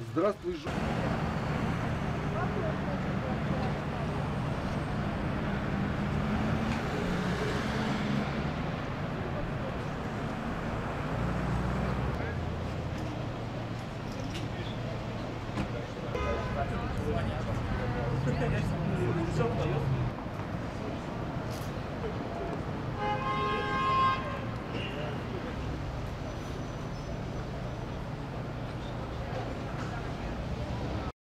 Здравствуй, Жу-